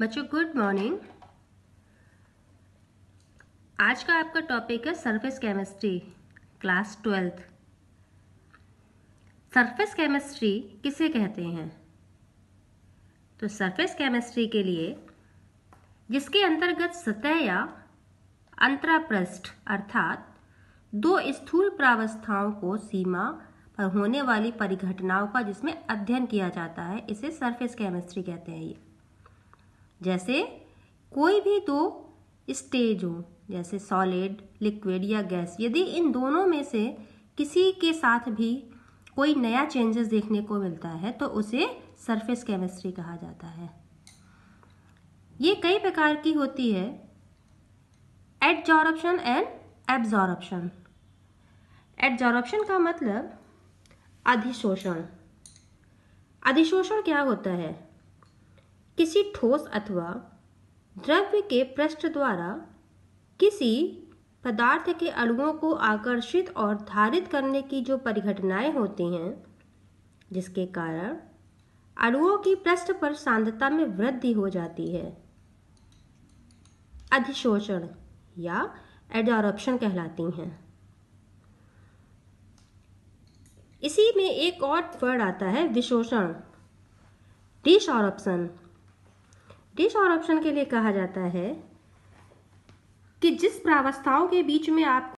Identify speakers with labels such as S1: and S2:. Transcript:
S1: बच्चों good morning आज का आपका टॉपिक है surface chemistry class twelfth surface chemistry किसे कहते हैं? तो सरफेस केमिस्ट्री के लिए, जिसके अंतर्गत सतह या अंतरापृष्ठ, अर्थात दो स्थूल प्रावस्थाओं को सीमा पर होने वाली परिघटनाओं का जिसमें अध्ययन किया जाता है, इसे सरफेस केमिस्ट्री कहते हैं ये। जैसे कोई भी दो स्टेज हो, जैसे सॉलिड लिक्विड या गैस यदि इन दोनों में से किसी के साथ भी कोई नया चेंजेस देखने को मिलता है तो उसे सरफेस केमिस्ट्री कहा जाता है। ये कई प्रकार की होती है एडजॉर्प्शन एंड एब्जॉर्प्शन एडजॉर्प्शन का मतलब अधिशोषण। अधिशोषण क्या होता है? किसी ठोस अथवा द्रव्य के पृष्ठ द्वारा किसी पदार्थ के अणुओं को आकर्षित और धारित करने की जो परिघटनाएँ होती हैं, जिसके कारण अणुओं की पृष्ठ पर सांद्रता में वृद्धि हो जाती है। अधिशोषण या एडोरप्शन कहलाती हैं। इसी में एक और वर्ड आता है विशोषण। डिशॉरप्शन डिश और ऑप्शन के लिए कहा जाता है कि जिस प्रावस्थाओं के बीच में आप